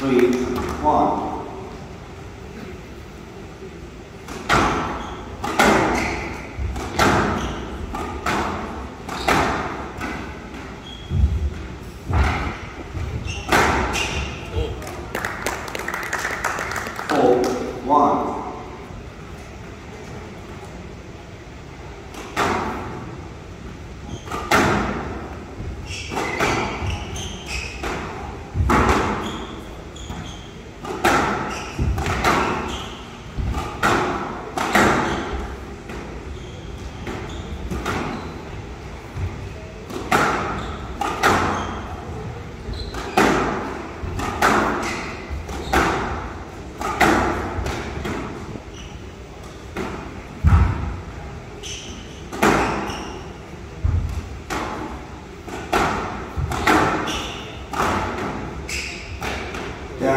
three, one. Four, one.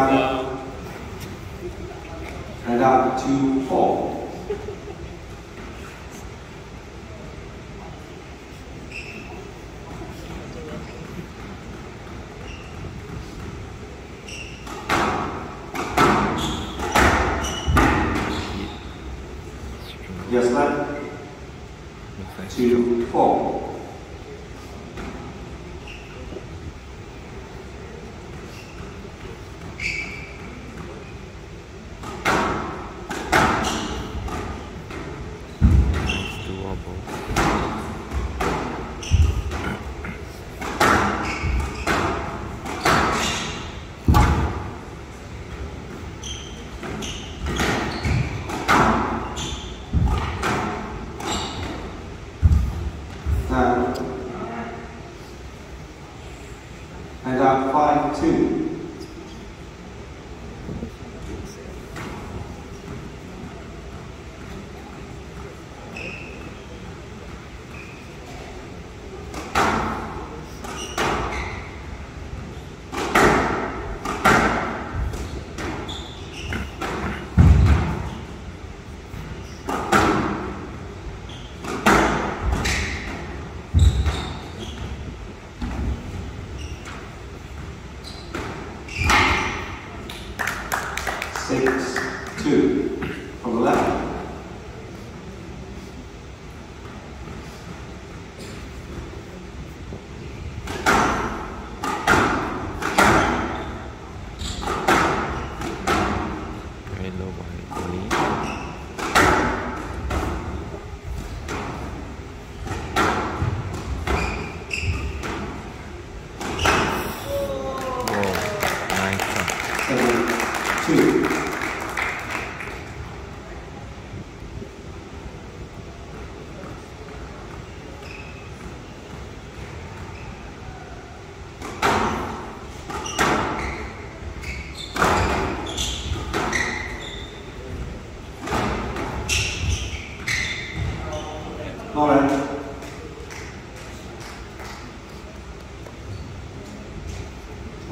Down. And up to four. Yes, left. Two, four. And up five, two.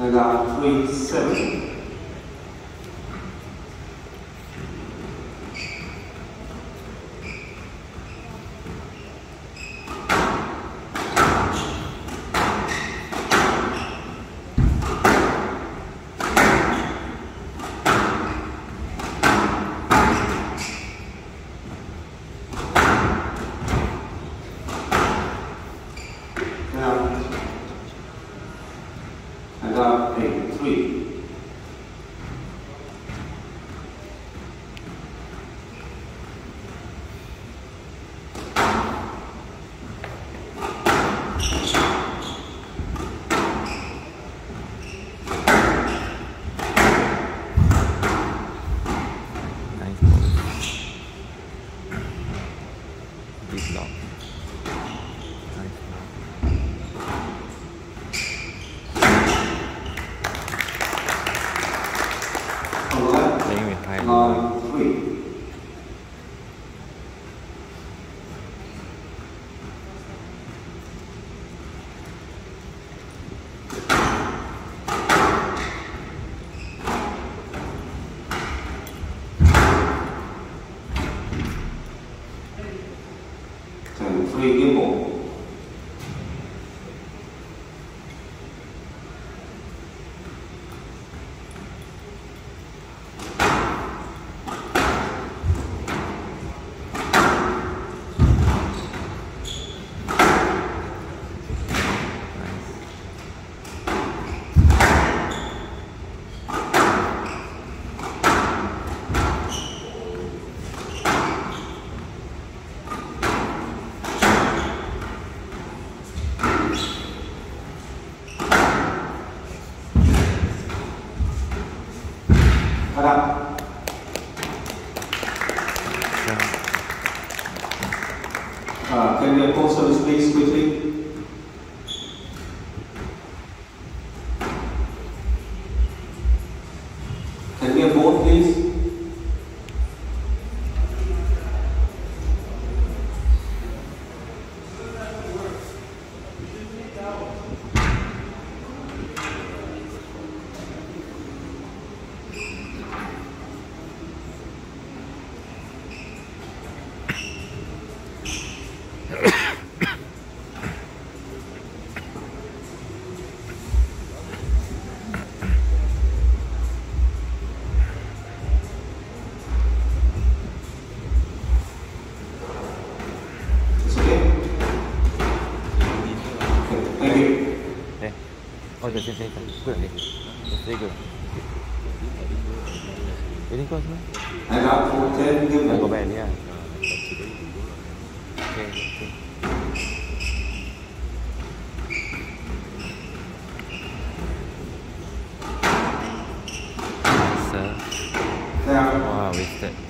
And up three, seven. and now page 3. 所以，给我。can we have please quickly? Can we have both please? 어, 네, 네, 네, 그래, 네, 네, 그. 이런 거 하시나? 내가 보는 게 이거 봐야 돼요. 오케이, 오케이. Wow, wasted.